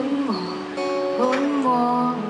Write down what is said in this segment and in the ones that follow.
mong mỏi ôm mong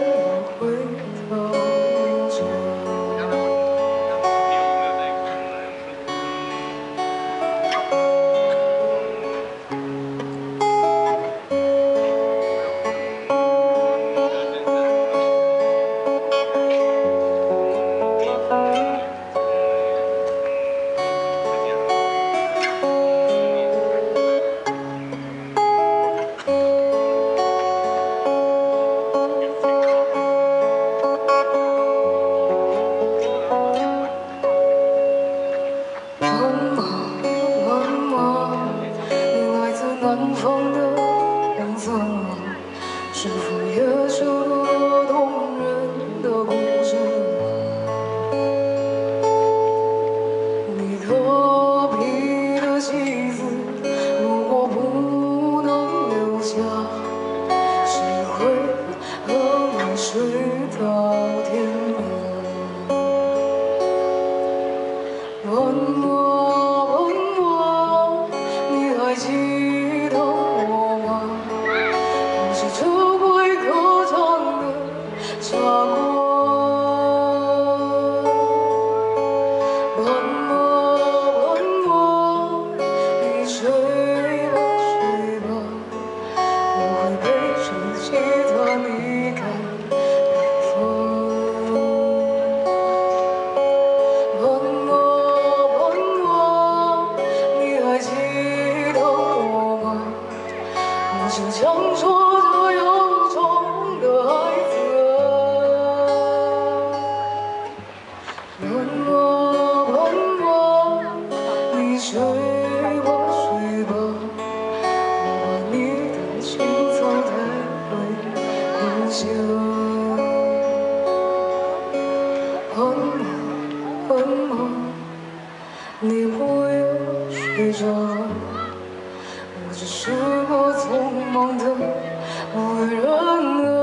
这样是否也说强说着忧愁的孩子，问我问我，你睡吧睡吧，我把你的心早带回故乡。问我问我，你不要睡着。是我匆忙的为人